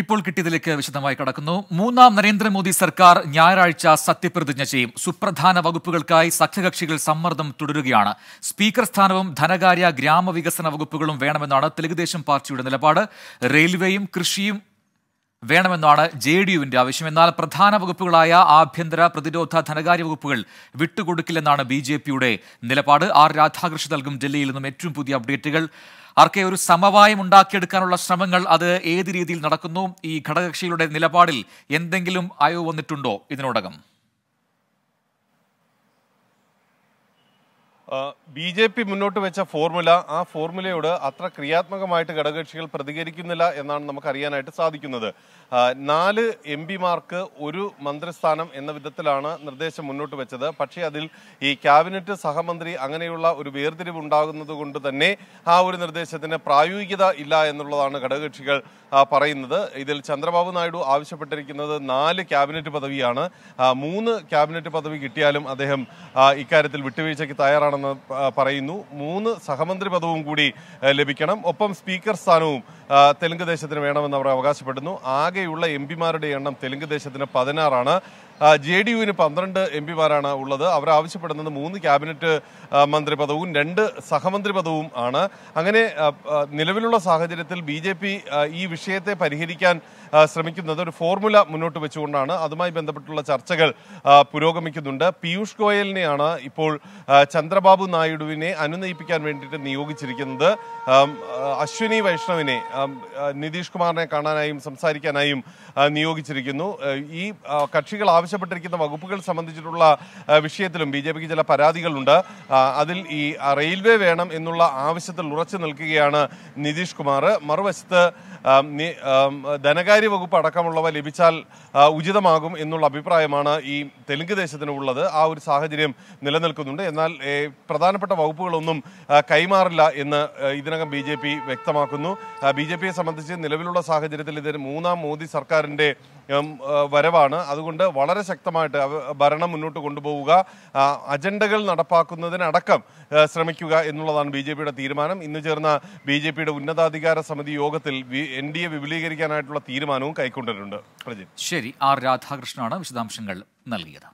ഇപ്പോൾ കിട്ടിയതിലേക്ക് വിശദമായി കടക്കുന്നു. മൂന്നാം നരേന്ദ്രമോദി സർക്കാർ ഞായറാഴ്ച സത്യപ്രതിജ്ഞ ചെയ്യും. സുപ്രധാന വകുപ്പുകൾക്കായി സഖ്യകക്ഷികൾ സമ്മർദ്ദം തുടരുകയാണ്. സ്പീക്കർ സ്ഥാനവും ധനകാര്യ ഗ്രാമവികസന വകുപ്പുകളും വേണമെന്നാണ് തെലുഗുദേശം പാർട്ടിയുടെ നിലപാട്. റെയിൽവേയും കൃഷിയും വേണമെന്നാണ് ജെ ഡി യുവിന്റെ ആവശ്യം. എന്നാൽ പ്രധാന വകുപ്പുകളായ ആഭ്യന്തര പ്രതിരോധ ധനകാര്യ വകുപ്പുകൾ വിട്ടുകൊടുക്കില്ലെന്നാണ് ബി ജെ പിയുടെ നിലപാട്. ആർ രാധാകൃഷ്ണൻ നൽകും ഡൽഹിയിൽ നിന്നും ഏറ്റവും പുതിയ അപ്ഡേറ്റുകൾ. ആർക്കെ ഒരു സമവായം ഉണ്ടാക്കിയെടുക്കാനുള്ള ശ്രമങ്ങൾ അത് ഏത് രീതിയിൽ നടക്കുന്നു? ഈ ഘടകകക്ഷികളുടെ നിലപാടിൽ എന്തെങ്കിലും അയവ് വന്നിട്ടുണ്ടോ ഇതിനോടകം? ബി ജെ പി മുന്നോട്ട് വെച്ച ഫോർമുല ആ ഫോർമുലയോട് അത്ര ക്രിയാത്മകമായിട്ട് ഘടകകക്ഷികൾ പ്രതികരിക്കുന്നില്ല എന്നാണ് നമുക്ക് അറിയാനായിട്ട് സാധിക്കുന്നത്. നാല് എം പിമാർക്ക് ഒരു മന്ത്രിസ്ഥാനം എന്ന വിധത്തിലാണ് നിർദ്ദേശം മുന്നോട്ട് വെച്ചത്. പക്ഷേ അതിൽ ഈ ക്യാബിനറ്റ് സഹമന്ത്രി അങ്ങനെയുള്ള ഒരു വേർതിരിവ് ഉണ്ടാകുന്നത് കൊണ്ട് തന്നെ ആ ഒരു നിർദ്ദേശത്തിന് പ്രായോഗികത ഇല്ല എന്നുള്ളതാണ് ഘടകകക്ഷികൾ പറയുന്നത്. ഇതിൽ ചന്ദ്രബാബു നായിഡു ആവശ്യപ്പെട്ടിരിക്കുന്നത് നാല് ക്യാബിനറ്റ് പദവിയാണ്. മൂന്ന് ക്യാബിനറ്റ് പദവി കിട്ടിയാലും അദ്ദേഹം ഇക്കാര്യത്തിൽ വിട്ടുവീഴ്ചയ്ക്ക് തയ്യാറാണെന്ന് പറയുന്നു. മൂന്ന് സഹമന്ത്രി പദവും കൂടി ലഭിക്കണം. ഒപ്പം സ്പീക്കർ സ്ഥാനവും തെലുങ്ക് ദേശത്തിന് വേണമെന്ന് അവർ അവകാശപ്പെടുന്നു. ആകെയുള്ള എം പിമാരുടെ എണ്ണം തെലുങ്ക് ദേശത്തിന് പതിനാറാണ്. ജെ ഡി യുവിന് പന്ത്രണ്ട് എം പിമാരാണ് ഉള്ളത്. അവർ ആവശ്യപ്പെടുന്നത് മൂന്ന് ക്യാബിനറ്റ് മന്ത്രി പദവും രണ്ട് സഹമന്ത്രി പദവും ആണ്. അങ്ങനെ നിലവിലുള്ള സാഹചര്യത്തിൽ ബി ജെ പി ഈ വിഷയത്തെ പരിഹരിക്കാൻ ശ്രമിക്കുന്നത് ഒരു ഫോർമുല മുന്നോട്ട് വെച്ചുകൊണ്ടാണ്. അതുമായി ബന്ധപ്പെട്ടുള്ള ചർച്ചകൾ പുരോഗമിക്കുന്നുണ്ട്. പീയൂഷ് ഗോയലിനെയാണ് ഇപ്പോൾ ചന്ദ്രബാബു നായിഡുവിനെ അനുനയിപ്പിക്കാൻ വേണ്ടിയിട്ട് നിയോഗിച്ചിരിക്കുന്നത്. അശ്വിനി വൈഷ്ണവിനെ നിതീഷ് കുമാറിനെ കാണാനായും സംസാരിക്കാനായും നിയോഗിച്ചിരിക്കുന്നു. ഈ കക്ഷികൾ കക്ഷികൾ ആവശ്യപ്പെട്ടിരിക്കുന്ന വകുപ്പുകൾ സംബന്ധിച്ചിട്ടുള്ള വിഷയത്തിലും ബി ജെ പിക്ക് ചില പരാതികളുണ്ട്. അതിൽ ഈ റെയിൽവേ വേണം എന്നുള്ള ആവശ്യത്തിൽ ഉറച്ചു നിൽക്കുകയാണ് നിതീഷ് കുമാർ. മറുവശത്ത് ധനകാര്യ വകുപ്പ് അടക്കമുള്ളവ ലഭിച്ചാൽ ഉചിതമാകും എന്നുള്ള അഭിപ്രായമാണ് ഈ തെലുങ്ക് ദേശത്തിന് ഉള്ളത്. ആ ഒരു സാഹചര്യം നിലനിൽക്കുന്നുണ്ട്. എന്നാൽ പ്രധാനപ്പെട്ട വകുപ്പുകളൊന്നും കൈമാറില്ല എന്ന് ഇതിനകം ബി ജെ പി വ്യക്തമാക്കുന്നു. ബി ജെ പിയെ സംബന്ധിച്ച് നിലവിലുള്ള സാഹചര്യത്തിൽ ഇതിന് മൂന്നാം മോദി ആ, വരവാണ്. അതുകൊണ്ട് വളരെ ശക്തമായിട്ട് ഭരണം മുന്നോട്ട് കൊണ്ടുപോവുക. അജണ്ടകൾ നടപ്പാക്കുന്നതിനടക്കം ശ്രമിക്കുക എന്നുള്ളതാണ് ബി ജെ പിയുടെ തീരുമാനം. ഇന്ന് ചേർന്ന ബി ജെ പിയുടെ ഉന്നതാധികാര സമിതി യോഗത്തിൽ എൻ ഡി എ വിപുലീകരിക്കാനായിട്ടുള്ള തീരുമാനവും കൈക്കൊണ്ടിട്ടുണ്ട്. ശരി ആർ രാധാകൃഷ്ണനാണ് വിശദാംശങ്ങൾ നൽകിയത്.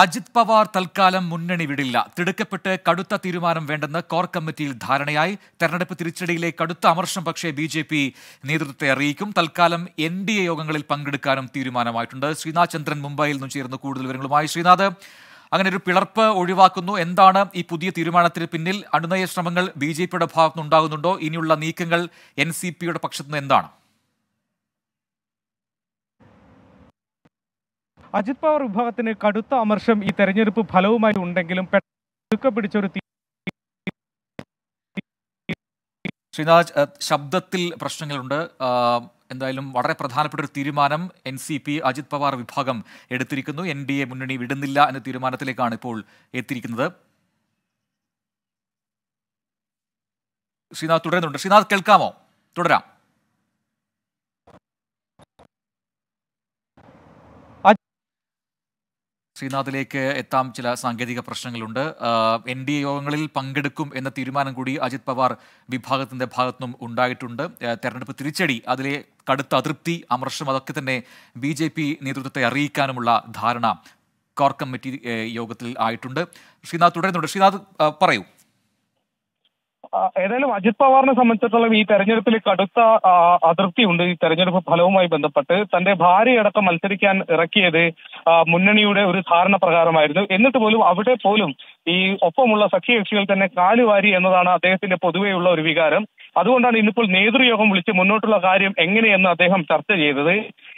അജിത് പവാർ തൽക്കാലം മുന്നണി വിടില്ല. തിടുക്കപ്പെട്ട് കടുത്ത തീരുമാനം വേണ്ടെന്ന് കോർ കമ്മിറ്റിയിൽ ധാരണയായി. തെരഞ്ഞെടുപ്പ് തിരിച്ചടിയിലെ കടുത്ത അമർഷം പക്ഷേ ബി ജെ പി നേതൃത്വത്തെ അറിയിക്കും. തൽക്കാലം എൻ ഡി എ യോഗങ്ങളിൽ പങ്കെടുക്കാനും തീരുമാനമായിട്ടുണ്ട്. ശ്രീനാഥ് ചന്ദ്രൻ മുംബൈയിൽ നിന്നും ചേർന്ന് കൂടുതൽ വിവരങ്ങളുമായി ശ്രീനാഥ്. അങ്ങനെ ഒരു പിളർപ്പ് ഒഴിവാക്കുന്നു. എന്താണ് ഈ പുതിയ തീരുമാനത്തിന് പിന്നിൽ? അണുനയ ശ്രമങ്ങൾ ബി ജെ പിയുടെ ഭാഗത്തുനിന്നുണ്ടാകുന്നുണ്ടോ? ഇനിയുള്ള നീക്കങ്ങൾ എൻ സി പിയുടെ പക്ഷത്തുനിന്ന് എന്താണ്? അജിത് പവാർ വിഭാഗത്തിന് കടുത്ത അമർഷം ഈ തെരഞ്ഞെടുപ്പ് ഫലവുമായി ഉണ്ടെങ്കിലും പെട്ടെന്ന് പിടിച്ചൊരു ശ്രീനാഥ് ശബ്ദത്തിൽ പ്രശ്നങ്ങളുണ്ട്. എന്തായാലും വളരെ പ്രധാനപ്പെട്ട ഒരു തീരുമാനം N C P Ajit Pawar വിഭാഗം എടുത്തിരിക്കുന്നു. എൻ ഡി എ മുന്നണി വിടുന്നില്ല എന്ന തീരുമാനത്തിലേക്കാണ് ഇപ്പോൾ എത്തിയിരിക്കുന്നത്. ശ്രീനാഥ് തുടരുന്നുണ്ട്. ശ്രീനാഥ് കേൾക്കാമോ? തുടരാം. ശ്രീനാഥിലേക്ക് എത്താം. ചില സാങ്കേതിക പ്രശ്നങ്ങളുണ്ട്. എൻ ഡി എ യോഗങ്ങളിൽ പങ്കെടുക്കും എന്ന തീരുമാനം കൂടി അജിത് പവാർ വിഭാഗത്തിന്റെ ഭാഗത്തുനിന്നും ഉണ്ടായിട്ടുണ്ട്. തെരഞ്ഞെടുപ്പ് തിരിച്ചടി അതിലെ കടുത്ത അതൃപ്തി അമർഷം അതൊക്കെ തന്നെ ബി ജെ പി നേതൃത്വത്തെ അറിയിക്കാനുമുള്ള ധാരണ കോർ കമ്മിറ്റി യോഗത്തിൽ ആയിട്ടുണ്ട്. ശ്രീനാഥ് തുടരുന്നുണ്ട്. ശ്രീനാഥ് പറയൂ. ഏതായാലും അജിത് പവാറിനെ സംബന്ധിച്ചിടത്തോളം ഈ തെരഞ്ഞെടുപ്പിൽ കടുത്ത അതൃപ്തി അതൃപ്തിയുണ്ട്. ഈ തെരഞ്ഞെടുപ്പ് ഫലവുമായി ബന്ധപ്പെട്ട് തന്റെ ഭാര്യയടക്കം മത്സരിക്കാൻ ഇറക്കിയത് മുന്നണിയുടെ ഒരു ധാരണ പ്രകാരമായിരുന്നു. എന്നിട്ട് പോലും അവിടെ പോലും ഈ ഒപ്പമുള്ള സഖ്യകക്ഷികൾ തന്നെ കാലുവാരി എന്നതാണ് അദ്ദേഹത്തിന്റെ പൊതുവെയുള്ള ഒരു വികാരം. അതുകൊണ്ടാണ് ഇന്നിപ്പോൾ നേതൃയോഗം വിളിച്ച് മുന്നോട്ടുള്ള കാര്യം എങ്ങനെയെന്ന് അദ്ദേഹം ചർച്ച ചെയ്തത്.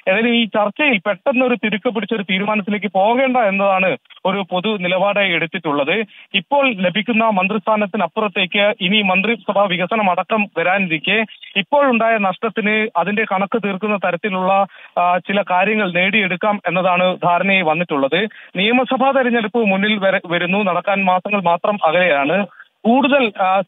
ഏതായാലും ഈ ചർച്ചയിൽ പെട്ടെന്ന് ഒരു തിരുക്ക ഒരു തീരുമാനത്തിലേക്ക് പോകേണ്ട എന്നതാണ് ഒരു പൊതു നിലപാടായി എടുത്തിട്ടുള്ളത്. ഇപ്പോൾ ലഭിക്കുന്ന മന്ത്രിസ്ഥാനത്തിനപ്പുറത്തേക്ക് ഇനി മന്ത്രിസഭാ വികസനം അടക്കം വരാനിരിക്കെ ഇപ്പോഴുണ്ടായ നഷ്ടത്തിന് അതിന്റെ കണക്ക് തീർക്കുന്ന തരത്തിലുള്ള ചില കാര്യങ്ങൾ നേടിയെടുക്കാം എന്നതാണ് ധാരണയായി വന്നിട്ടുള്ളത്. നിയമസഭാ തെരഞ്ഞെടുപ്പ് മുന്നിൽ വരുന്നു നടക്കാൻ മാസങ്ങൾ മാത്രം അകലെയാണ്. കൂടുതൽ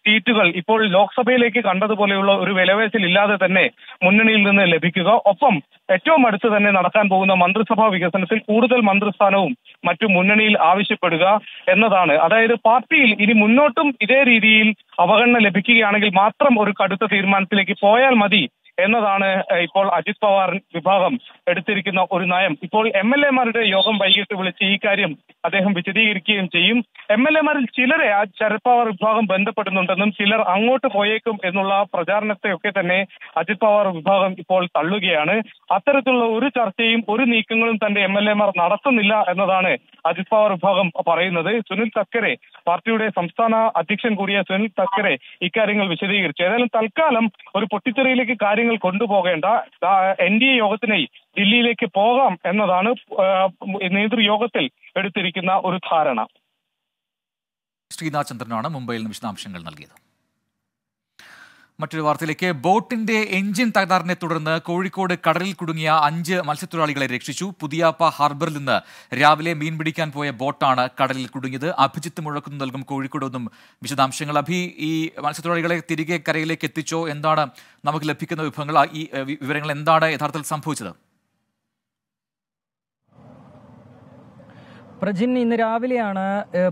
സീറ്റുകൾ ഇപ്പോൾ ലോക്സഭയിലേക്ക് കണ്ടതുപോലെയുള്ള ഒരു വിലവേശൽ ഇല്ലാതെ തന്നെ മുന്നണിയിൽ നിന്ന് ലഭിക്കുക. ഒപ്പം ഏറ്റവും അടുത്ത് തന്നെ നടക്കാൻ പോകുന്ന മന്ത്രിസഭാ വികസനത്തിൽ കൂടുതൽ മന്ത്രിസ്ഥാനവും മറ്റു മുന്നണിയിൽ ആവശ്യപ്പെടുക എന്നതാണ്. അതായത് പാർട്ടിയിൽ ഇനി മുന്നോട്ടും ഇതേ രീതിയിൽ അവഗണന ലഭിക്കുകയാണെങ്കിൽ മാത്രം ഒരു കടുത്ത തീരുമാനത്തിലേക്ക് പോയാൽ മതി എന്നതാണ് ഇപ്പോൾ അജിത് പവാർ വിഭാഗം എടുത്തിരിക്കുന്ന ഒരു നയം. ഇപ്പോൾ എം എൽ എമാരുടെ യോഗം വൈകിട്ട് വിളിച്ച് ഈ കാര്യം അദ്ദേഹം വിശദീകരിക്കുകയും ചെയ്യും. എം എൽ എമാരിൽ ചിലരെ ആ ശരത് പവാർ വിഭാഗം ബന്ധപ്പെടുന്നുണ്ടെന്നും ചിലർ അങ്ങോട്ട് പോയേക്കും എന്നുള്ള പ്രചാരണത്തെയൊക്കെ തന്നെ അജിത് പവാർ വിഭാഗം ഇപ്പോൾ തള്ളുകയാണ്. അത്തരത്തിലുള്ള ഒരു ചർച്ചയും ഒരു നീക്കങ്ങളും തന്റെ എം എൽ എമാർ നടത്തുന്നില്ല എന്നതാണ് അജിത് പവാർ വിഭാഗം പറയുന്നത് സുനിൽ തക്കരെ പാർട്ടിയുടെ സംസ്ഥാന അധ്യക്ഷൻ കൂടിയ സുനിൽ തക്കരെ ഇക്കാര്യങ്ങൾ വിശദീകരിച്ചു. ഏതായാലും തൽക്കാലം ഒരു പൊട്ടിത്തെറിയിലേക്ക് കാര്യങ്ങൾ കൊണ്ടുപോകേണ്ട എൻ ഡി എ യോഗത്തിനായി ദില്ലിയിലേക്ക് പോകാം എന്നതാണ് നേതൃയോഗത്തിൽ എടുത്തിരിക്കുന്ന ഒരു ധാരണ. ശ്രീനാഥ് ചന്ദ്രനാണ് മുംബൈയിൽ നിന്ന് വിശദാംശങ്ങൾ നൽകിയത്. മറ്റൊരു വാർത്തയിലേക്ക്. ബോട്ടിന്റെ എഞ്ചിൻ തകരാറിനെ തുടർന്ന് കോഴിക്കോട് കടലിൽ കുടുങ്ങിയ അഞ്ച് മത്സ്യത്തൊഴിലാളികളെ രക്ഷിച്ചു. പുതിയാപ്പ ഹാർബറിൽ നിന്ന് രാവിലെ മീൻ പിടിക്കാൻ പോയ ബോട്ടാണ് കടലിൽ കുടുങ്ങിയത്. അഭിജിത്ത് മുഴക്കുന്നു നൽകും കോഴിക്കോട് നിന്നും വിശദാംശങ്ങൾ. അഭി ഈ മത്സ്യത്തൊഴിലാളികളെ തിരികെ കരയിലേക്ക് എത്തിച്ചോ? എന്താണ് നമുക്ക് ലഭിക്കുന്ന വിഭവങ്ങൾ? ഈ വിവരങ്ങൾ എന്താണ് യഥാർത്ഥത്തിൽ സംഭവിച്ചത്? പ്രജിൻ ഇന്ന് രാവിലെയാണ്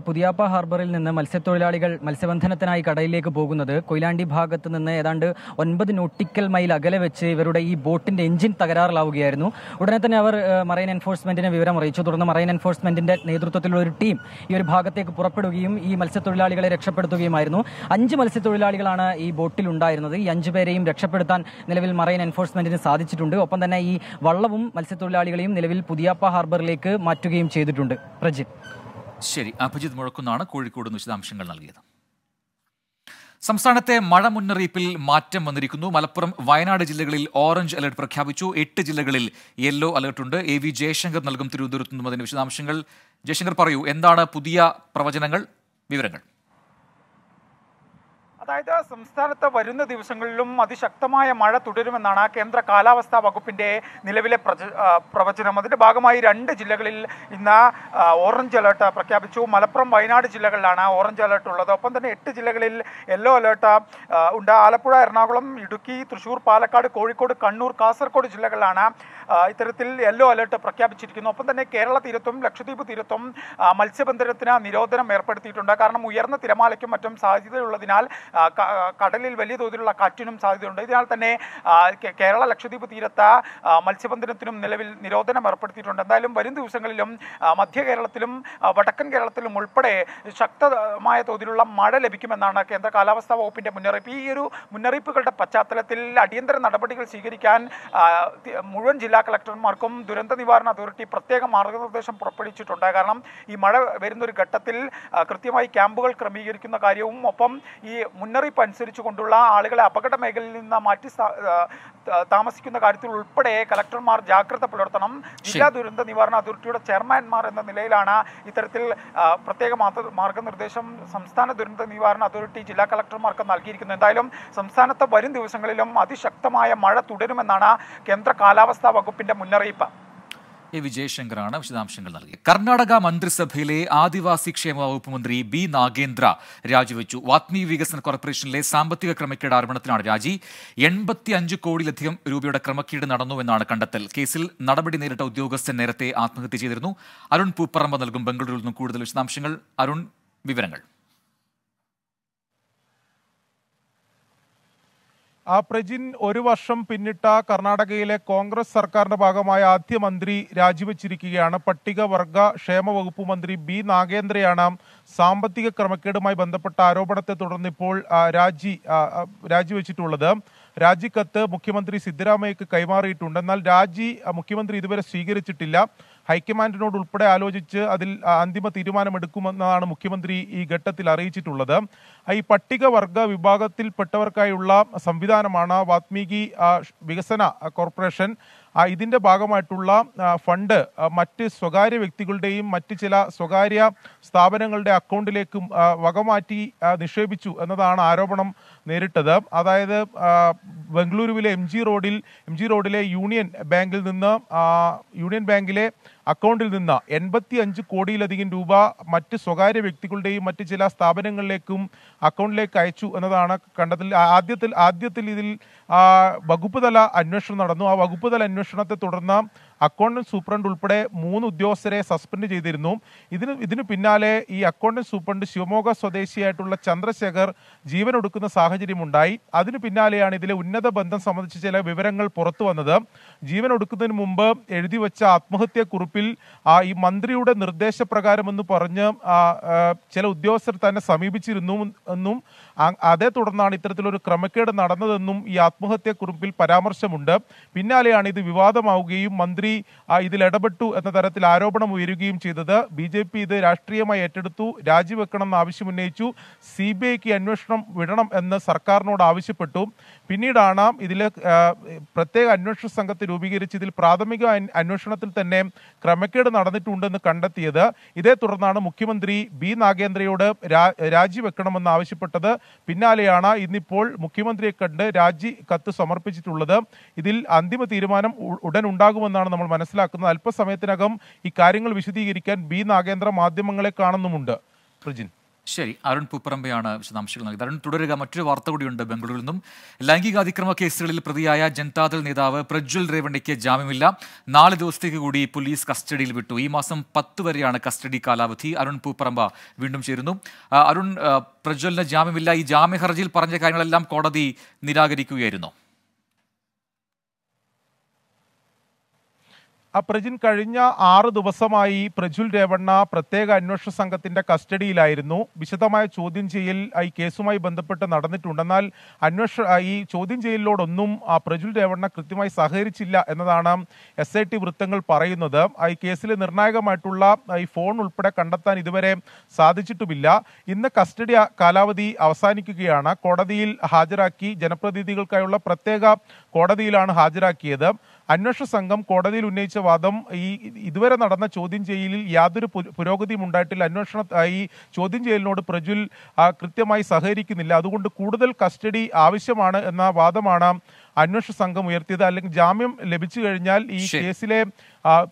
പുതിയാപ്പ ഹാർബറിൽ നിന്ന് മത്സ്യത്തൊഴിലാളികൾ മത്സ്യബന്ധനത്തിനായി കടലിലേക്ക് പോകുന്നത്. കൊയിലാണ്ടി ഭാഗത്ത് നിന്ന് ഏതാണ്ട് ഒൻപത് നോട്ടിക്കൽ മൈൽ അകലെ വെച്ച് ഇവരുടെ ഈ ബോട്ടിന്റെ എഞ്ചിൻ തകരാറിലാവുകയായിരുന്നു. ഉടനെ തന്നെ അവർ മറൈൻ എൻഫോഴ്സ്മെന്റിനെ വിവരം അറിയിച്ചു. തുടർന്ന് മറൈൻ എൻഫോഴ്സ്മെന്റിന്റെ നേതൃത്വത്തിലുള്ള ഒരു ടീം ഈ ഒരു ഭാഗത്തേക്ക് പുറപ്പെടുകയും ഈ മത്സ്യത്തൊഴിലാളികളെ രക്ഷപ്പെടുത്തുകയുമായിരുന്നു. അഞ്ച് മത്സ്യത്തൊഴിലാളികളാണ് ഈ ബോട്ടിൽ ഉണ്ടായിരുന്നത്. ഈ അഞ്ചു പേരെയും രക്ഷപ്പെടുത്താൻ നിലവിൽ മറൈൻ എൻഫോഴ്സ്മെന്റിന് സാധിച്ചിട്ടുണ്ട്. ഒപ്പം തന്നെ ഈ വള്ളവും മത്സ്യത്തൊഴിലാളികളെയും നിലവിൽ പുതിയാപ്പ ഹാർബറിലേക്ക് മാറ്റുകയും ചെയ്തിട്ടുണ്ട്. പ്രജിൻ ശരി അഭിജിത് മുഴക്കുന്നാണ് കോഴിക്കോട് വിശദാംശങ്ങൾ നൽകിയത്. സംസ്ഥാനത്തെ മഴ മുന്നറിയിപ്പിൽ മാറ്റം വന്നിരിക്കുന്നു. മലപ്പുറം വയനാട് ജില്ലകളിൽ ഓറഞ്ച് അലർട്ട് പ്രഖ്യാപിച്ചു. എട്ട് ജില്ലകളിൽ യെല്ലോ അലർട്ടുണ്ട് എ വി ജയശങ്കർ നൽകും തിരുവനന്തപുരത്ത് നിന്നും അതിന്റെ വിശദാംശങ്ങൾ. ജയശങ്കർ പറയൂ എന്താണ് പുതിയ പ്രവചനങ്ങൾ? വിവരങ്ങൾ. അതായത് സംസ്ഥാനത്ത് വരുന്ന ദിവസങ്ങളിലും അതിശക്തമായ മഴ തുടരുമെന്നാണ് കേന്ദ്ര കാലാവസ്ഥാ വകുപ്പിന്റെ നിലവിലെ പ്രവചനം. അതിന്റെ ഭാഗമായി രണ്ട് ജില്ലകളിൽ ഇന്ന് ഓറഞ്ച് അലേർട്ട് പ്രഖ്യാപിച്ചു. മലപ്പുറം വയനാട് ജില്ലകളിലാണ് ഓറഞ്ച് അലേർട്ട് ഉള്ളത്. ഒപ്പം തന്നെ എട്ട് ജില്ലകളിൽ യെല്ലോ അലേർട്ട് ഉണ്ട്. ആലപ്പുഴ എറണാകുളം ഇടുക്കി തൃശൂർ പാലക്കാട് കോഴിക്കോട് കണ്ണൂർ കാസർഗോഡ് ജില്ലകളിലാണ് ഇത്തരത്തിൽ യെല്ലോ അലേർട്ട് പ്രഖ്യാപിച്ചിരിക്കുന്നു. ഒപ്പം തന്നെ കേരള തീരത്തും ലക്ഷദ്വീപ് തീരത്തും മത്സ്യബന്ധനത്തിന് നിരോധനം ഏർപ്പെടുത്തിയിട്ടുണ്ട്. കാരണം ഉയർന്ന തിരമാലയ്ക്കും മറ്റും സാധ്യതയുള്ളതിനാൽ കടലിൽ വലിയ തോതിലുള്ള കാറ്റിനും സാധ്യതയുണ്ട്. ഇതിനാൽ തന്നെ കേരള ലക്ഷദ്വീപ് തീരത്ത് മത്സ്യബന്ധനത്തിനും നിലവിൽ നിരോധനം ഏർപ്പെടുത്തിയിട്ടുണ്ട്. എന്തായാലും വരും ദിവസങ്ങളിലും മധ്യ കേരളത്തിലും വടക്കൻ കേരളത്തിലും ഉൾപ്പെടെ ശക്തമായ തോതിലുള്ള മഴ ലഭിക്കുമെന്നാണ് കേന്ദ്ര കാലാവസ്ഥാ വകുപ്പിന്റെ മുന്നറിയിപ്പ്. ഈ ഒരു മുന്നറിയിപ്പുകളുടെ പശ്ചാത്തലത്തിൽ അടിയന്തര നടപടികൾ സ്വീകരിക്കാൻ മുഴുവൻ ജില്ലാ കളക്ടർമാർക്കും ദുരന്ത നിവാരണ അതോറിറ്റി പ്രത്യേക മാർഗനിർദ്ദേശം പുറപ്പെടുവിച്ചിട്ടുണ്ട്. കാരണം ഈ മഴ വരുന്ന ഒരു ഘട്ടത്തിൽ കൃത്യമായി ക്യാമ്പുകൾ ക്രമീകരിക്കുന്ന കാര്യവും ഒപ്പം ഈ മുന്നറിയിപ്പ് അനുസരിച്ച് കൊണ്ടുള്ള ആളുകളെ അപകട മേഖലയിൽ നിന്ന് മാറ്റി താമസിക്കുന്ന കാര്യത്തിൽ ഉൾപ്പെടെ കളക്ടർമാർ ജാഗ്രത പുലർത്തണം. ജില്ലാ ദുരന്ത നിവാരണ അതോറിറ്റിയുടെ ചെയർമാൻമാർ എന്ന നിലയിലാണ് ഇത്തരത്തിൽ പ്രത്യേക മാർഗ- മാർഗനിർദ്ദേശം സംസ്ഥാന ദുരന്ത നിവാരണ അതോറിറ്റി ജില്ലാ കളക്ടർമാർക്ക് നൽകിയിരിക്കുന്നത്. എന്തായാലും സംസ്ഥാനത്ത് വരും ദിവസങ്ങളിലും അതിശക്തമായ മഴ തുടരുമെന്നാണ് കേന്ദ്ര കാലാവസ്ഥാ വകുപ്പിന്റെ മുന്നറിയിപ്പ്. എ വിജയശങ്കറാണ് വിശദാംശങ്ങൾ നൽകിയത്. കർണാടക മന്ത്രിസഭയിലെ ആദിവാസി ക്ഷേമ വകുപ്പ് മന്ത്രി ബി നാഗേന്ദ്ര രാജിവെച്ചു. വാത്മീ വികസന കോർപ്പറേഷനിലെ സാമ്പത്തിക ക്രമക്കേട് ആരോപണത്തിലാണ് രാജി. എൺപത്തി അഞ്ച് കോടിയിലധികം രൂപയുടെ ക്രമക്കേട് നടന്നുവെന്നാണ് കണ്ടെത്തൽ. കേസിൽ നടപടി നേരിട്ട ഉദ്യോഗസ്ഥൻ നേരത്തെ ആത്മഹത്യ ചെയ്തിരുന്നു. അരുൺ പൂപ്പറമ്പ് നൽകും ബംഗളൂരുവിൽ നിന്നും കൂടുതൽ വിശദാംശങ്ങൾ. അരുൺ വിവരങ്ങൾ. ആ പ്രജിൻ ഒരു വർഷം പിന്നിട്ട കർണാടകയിലെ കോൺഗ്രസ് സർക്കാരിന്റെ ഭാഗമായ ആദ്യ മന്ത്രി രാജിവെച്ചിരിക്കുകയാണ്. പട്ടികവർഗ ക്ഷേമ വകുപ്പ് മന്ത്രി ബി നാഗേന്ദ്രയാണ് സാമ്പത്തിക ക്രമക്കേടുമായി ബന്ധപ്പെട്ട ആരോപണത്തെ തുടർന്ന് ഇപ്പോൾ രാജി രാജിവെച്ചിട്ടുള്ളത്. രാജിക്കത്ത് മുഖ്യമന്ത്രി സിദ്ധരാമയ്യക്ക് കൈമാറിയിട്ടുണ്ട്. എന്നാൽ രാജി മുഖ്യമന്ത്രി ഇതുവരെ സ്വീകരിച്ചിട്ടില്ല. ഹൈക്കമാൻഡിനോട് ഉൾപ്പെടെ ആലോചിച്ച് അതിൽ അന്തിമ തീരുമാനമെടുക്കുമെന്നാണ് മുഖ്യമന്ത്രി ഈ ഘട്ടത്തിൽ അറിയിച്ചിട്ടുള്ളത്. ഈ പട്ടികവർഗ വിഭാഗത്തിൽപ്പെട്ടവർക്കായുള്ള സംവിധാനമാണ് വാത്മീകി വികസന കോർപ്പറേഷൻ. ഇതിന്റെ ഭാഗമായിട്ടുള്ള ഫണ്ട് മറ്റ് സ്വകാര്യ വ്യക്തികളുടെയും മറ്റ് ചില സ്വകാര്യ സ്ഥാപനങ്ങളുടെ അക്കൗണ്ടിലേക്കും വകമാറ്റി നിക്ഷേപിച്ചു എന്നതാണ് ആരോപണം നേരിട്ടത്. അതായത് ബംഗളൂരുവിലെ എം റോഡിൽ എം റോഡിലെ യൂണിയൻ ബാങ്കിൽ നിന്ന് യൂണിയൻ ബാങ്കിലെ അക്കൗണ്ടിൽ നിന്ന് എൺപത്തി അഞ്ച് കോടിയിലധികം രൂപ മറ്റ് സ്വകാര്യ വ്യക്തികളുടെയും മറ്റ് ചില സ്ഥാപനങ്ങളിലേക്കും അക്കൗണ്ടിലേക്ക് അയച്ചു എന്നതാണ് കണ്ടതിൽ ആദ്യത്തിൽ ആദ്യത്തിൽ ഇതിൽ വകുപ്പ് തല അന്വേഷണം നടന്നു. ആ വകുപ്പ് തല അന്വേഷണത്തെ തുടർന്ന് അക്കൗണ്ടന്റ് സൂപ്രണ്ട് ഉൾപ്പെടെ മൂന്ന് ഉദ്യോഗസ്ഥരെ സസ്പെൻഡ് ചെയ്തിരുന്നു. ഇതിന് ഇതിന് പിന്നാലെ ഈ അക്കൗണ്ടന്റ് സൂപ്രണ്ട് ശിവമോഗ സ്വദേശിയായിട്ടുള്ള ചന്ദ്രശേഖർ ജീവൻ ഒടുക്കുന്ന സാഹചര്യമുണ്ടായി അതിനു പിന്നാലെയാണ് ഇതിലെ ഉന്നത ബന്ധം സംബന്ധിച്ച് ചില വിവരങ്ങൾ പുറത്തു വന്നത്. ജീവൻ ഒടുക്കുന്നതിന് മുമ്പ് എഴുതി വെച്ച ആത്മഹത്യക്കുറിപ്പിൽ ആ ഈ മന്ത്രിയുടെ നിർദ്ദേശപ്രകാരമെന്ന് പറഞ്ഞ് ചില ഉദ്യോഗസ്ഥർ തന്നെ സമീപിച്ചിരുന്നു എന്നും അതേ തുടർന്നാണ് ഇത്തരത്തിലൊരു ക്രമക്കേട് നടന്നതെന്നും ഈ ആത്മഹത്യാ കുറിപ്പിൽ പരാമർശമുണ്ട്. പിന്നാലെയാണ് ഇത് വിവാദമാവുകയും മന്ത്രി ഇതിൽ ഇടപെട്ടു എന്ന തരത്തിൽ ആരോപണം ഉയരുകയും ചെയ്തത്. ബി ജെ പി ഇത് രാഷ്ട്രീയമായി ഏറ്റെടുത്തു രാജിവെക്കണം എന്ന് ആവശ്യമുന്നയിച്ചു. സി ബി ഐക്ക് അന്വേഷണം വിടണം എന്ന് സർക്കാരിനോട് ആവശ്യപ്പെട്ടു. പിന്നീടാണ് ഇതിൽ പ്രത്യേക അന്വേഷണ സംഘത്തെ രൂപീകരിച്ച് ഇതിൽ പ്രാഥമിക അന്വേഷണത്തിൽ തന്നെ ക്രമക്കേട് നടന്നിട്ടുണ്ടെന്ന് കണ്ടെത്തിയത്. ഇതേ തുടർന്നാണ് മുഖ്യമന്ത്രി ബി നാഗേന്ദ്രയോട് രാജിവെക്കണമെന്ന് ആവശ്യപ്പെട്ടത്. പിന്നാലെയാണ് ഇന്നിപ്പോൾ മുഖ്യമന്ത്രിയെ കണ്ട് രാജി കത്ത് സമർപ്പിച്ചിട്ടുള്ളത്. ഇതിൽ അന്തിമ തീരുമാനം ഉടൻ ഉണ്ടാകുമെന്നാണ് നമ്മൾ മനസ്സിലാക്കുന്നത്. അല്പസമയത്തിനകം ഇക്കാര്യങ്ങൾ കാര്യങ്ങൾ വിശദീകരിക്കാൻ ബി നാഗേന്ദ്ര മാധ്യമങ്ങളെ കാണുന്നുമുണ്ട്. പ്രജിൻ. ശരി അരുൺ പൂപ്പറമ്പയാണ് വിശദാംശങ്ങൾ നൽകിയത്. അരുൺ തുടരുക. മറ്റൊരു വാർത്ത കൂടിയുണ്ട് ബംഗളൂരിൽ നിന്നും. ലൈംഗികാതിക്രമ കേസുകളിൽ പ്രതിയായ ജനതാദൾ നേതാവ് പ്രജ്വൽ രേവണ്ണയ്ക്ക് ജാമ്യമില്ല. നാല് ദിവസത്തേക്ക് കൂടി പോലീസ് കസ്റ്റഡിയിൽ വിട്ടു. ഈ മാസം പത്ത് വരെയാണ് കസ്റ്റഡി കാലാവധി. അരുൺ പൂപ്പറമ്പ വീണ്ടും ചേരുന്നു. അരുൺ പ്രജ്വലിന് ജാമ്യമില്ല. ഈ ജാമ്യ ഹർജിയിൽ പറഞ്ഞ കാര്യങ്ങളെല്ലാം കോടതി നിരാകരിക്കുകയായിരുന്നു. ആ പ്രജിൻ കഴിഞ്ഞ ആറ് ദിവസമായി പ്രജുൽ രേവണ്ണ പ്രത്യേക അന്വേഷണ സംഘത്തിന്റെ കസ്റ്റഡിയിലായിരുന്നു. വിശദമായ ചോദ്യം ചെയ്യൽ ഈ കേസുമായി ബന്ധപ്പെട്ട് നടന്നിട്ടുണ്ടെന്നാൽ അന്വേഷ അന്വേഷണ ഈ ചോദ്യം ചെയ്യലിനോടൊന്നും പ്രജുൽ രേവണ്ണ കൃത്യമായി സഹകരിച്ചില്ല എന്നതാണ് എസ് ഐ ടി വൃത്തങ്ങൾ പറയുന്നത്. ഈ കേസിൽ നിർണായകമായിട്ടുള്ള ഈ ഫോൺ ഉൾപ്പെടെ കണ്ടെത്താൻ ഇതുവരെ സാധിച്ചിട്ടുമില്ല. ഇന്ന് കസ്റ്റഡി കാലാവധി അവസാനിക്കുകയാണ്. കോടതിയിൽ ഹാജരാക്കി ജനപ്രതിനിധികൾക്കായുള്ള പ്രത്യേക കോടതിയിലാണ് ഹാജരാക്കിയത്. അന്വേഷണ സംഘം കോടതിയിൽ ഉന്നയിച്ച വാദം ഈ ഇതുവരെ നടന്ന ചോദ്യം ചെയ്യലിൽ യാതൊരു പുരോഗതിയും ഉണ്ടായിട്ടില്ല. അന്വേഷണ ഈ ചോദ്യം ചെയ്യലിനോട് പ്രജുൽ കൃത്യമായി സഹകരിക്കുന്നില്ല. അതുകൊണ്ട് കൂടുതൽ കസ്റ്റഡി ആവശ്യമാണ് എന്ന വാദമാണ് അന്വേഷണ സംഘം ഉയർത്തിയത് അല്ലെങ്കിൽ ജാമ്യം ലഭിച്ചു കഴിഞ്ഞാൽ ഈ. കേസിലെ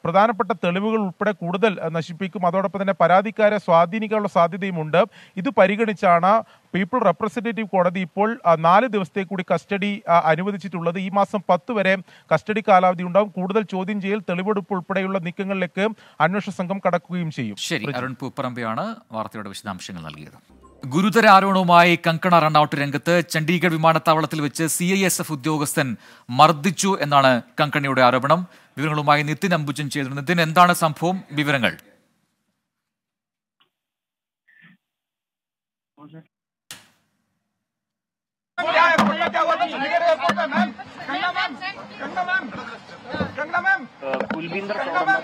പ്രധാനപ്പെട്ട തെളിവുകൾ ഉൾപ്പെടെ കൂടുതൽ നശിപ്പിക്കും. അതോടൊപ്പം തന്നെ പരാതിക്കാരെ സ്വാധീനിക്കാനുള്ള സാധ്യതയുമുണ്ട്. ഇത് പരിഗണിച്ചാണ് പീപ്പിൾ റെപ്രസെന്റേറ്റീവ് കോടതി ഇപ്പോൾ നാല് ദിവസത്തേക്ക് കൂടി കസ്റ്റഡി അനുവദിച്ചിട്ടുള്ളത്. ഈ മാസം പത്ത് വരെ കസ്റ്റഡി കാലാവധി ഉണ്ടാവും. കൂടുതൽ ചോദ്യം ചെയ്യൽ തെളിവെടുപ്പ് ഉൾപ്പെടെയുള്ള നീക്കങ്ങളിലേക്ക് അന്വേഷണ സംഘം കടക്കുകയും ചെയ്യും. ശരി. അരുൺ പൂപ്പറമ്പയാണ് വാർത്തയുടെ വിശദാംശങ്ങൾ നൽകിയത്. ഗുരുതര ആരോപണവുമായി കങ്കണ റണ്ണൌട്ട് രംഗത്ത് ചണ്ഡീഗഡ് വിമാനത്താവളത്തിൽ വെച്ച് സി ഐ എസ് എഫ് ഉദ്യോഗസ്ഥൻ മർദ്ദിച്ചു എന്നാണ് കങ്കണയുടെ ആരോപണം. വിവരങ്ങളുമായി നിതിൻ അംബുജൻ ചെയ്തു നിതിൻ എന്താണ് സംഭവം? വിവരങ്ങൾ. കുൽബീന്ദർ കൗർ എന്ന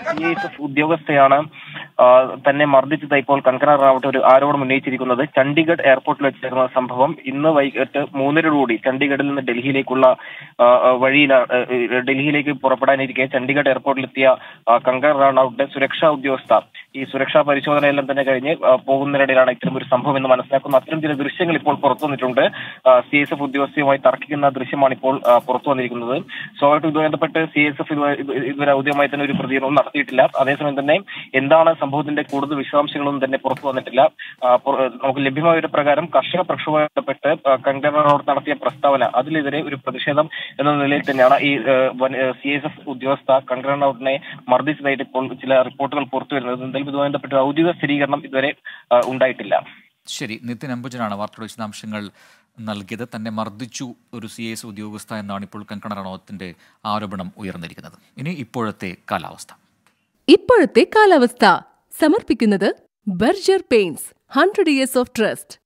സി എസ് എഫ് ഉദ്യോഗസ്ഥയാണ്. തന്നെ മർദ്ദിച്ചത് ഇപ്പോൾ കങ്കണ റാവട്ട് ഒരു ആരോപണം ഉന്നയിച്ചിരിക്കുന്നത്. ചണ്ഡീഗഡ് എയർപോർട്ടിൽ വെച്ചിരുന്ന സംഭവം ഇന്ന് വൈകിട്ട് മൂന്നരയോടുകൂടി ചണ്ഡീഗഡിൽ നിന്ന് ഡൽഹിയിലേക്കുള്ള വഴിയിലാണ് ഡൽഹിയിലേക്ക് പുറപ്പെടാനിരിക്കെ ചണ്ഡീഗഡ് എയർപോർട്ടിലെത്തിയ കങ്കണ റാണൌട്ടിന്റെ സുരക്ഷാ ഉദ്യോഗസ്ഥ ഈ സുരക്ഷാ പരിശോധനയെല്ലാം തന്നെ കഴിഞ്ഞ് പോകുന്നതിനിടയിലാണ് ഇത്തരം ഒരു സംഭവം എന്ന് മനസ്സിലാക്കുന്നു അത്തരം ചില ദൃശ്യങ്ങൾ ഇപ്പോൾ പുറത്തു വന്നിട്ടുണ്ട്. സി എസ് എഫ് ഉദ്യോഗസ്ഥയുമായി തർക്കിക്കുന്ന ദൃശ്യമാണ് ഇപ്പോൾ പുറത്തു വന്നിരിക്കുന്നത്. സ്വാഭാവികമായിട്ടും ഇതുമായി ബന്ധപ്പെട്ട് സി എസ് എഫ് ഇതുവരെ ഔദ്യമായി തന്നെ ഒരു പ്രതികരണവും നടത്തിയിട്ടില്ല. അതേസമയം തന്നെ എന്താണ് സംഭവത്തിന്റെ കൂടുതൽ വിശദാംശങ്ങളൊന്നും തന്നെ പുറത്തു വന്നിട്ടില്ല. നമുക്ക് ലഭ്യമായ ഒരു പ്രകാരം കർഷക പ്രക്ഷോഭവുമായി ബന്ധപ്പെട്ട് കങ്കണറോട് നടത്തിയ പ്രസ്താവന അതിലെതിരെ ഒരു പ്രതിഷേധം എന്ന നിലയിൽ തന്നെയാണ് ഈ സി എസ് എഫ് ഉദ്യോഗസ്ഥ കങ്കനോട്ടിനെ മർദ്ദിച്ചതായിട്ട് ഇപ്പോൾ ചില റിപ്പോർട്ടുകൾ പുറത്തു വരുന്നത്. എന്തായാലും ഇതുമായി ബന്ധപ്പെട്ട് ഔദ്യോഗിക സ്ഥിരീകരണം ഇതുവരെ ഉണ്ടായിട്ടില്ല. ശരി നിത്യൻ അമ്പുജനാണ് വാർത്തയുടെ വിശദാംശങ്ങൾ നൽകിയത്. തന്നെ മർദ്ദിച്ചു ഒരു സി എസ് ഉദ്യോഗസ്ഥ എന്നാണ് ഇപ്പോൾ കങ്കണ റണോത്തിന്റെ ആരോപണം ഉയർന്നിരിക്കുന്നത്. ഇനി ഇപ്പോഴത്തെ കാലാവസ്ഥ. ഇപ്പോഴത്തെ കാലാവസ്ഥ. സമർപ്പിക്കുന്നത് Berger paints hundred years of trust.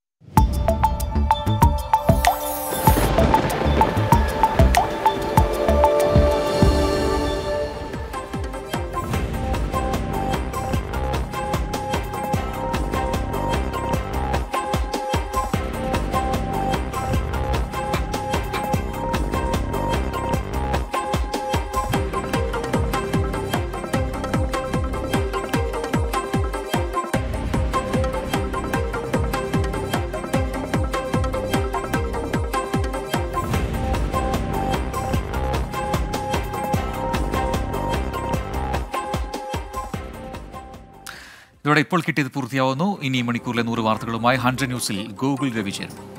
ഇതോടെ ഇപ്പോൾ കിട്ടിയത് പൂർത്തിയാവുന്നു. ഇനി മണിക്കൂറിലെ നൂറ് വാർത്തകളുമായി ഹൺഡ്രഡ് ന്യൂസിൽ ഗൂഗിൾ രവി ചേരുന്നു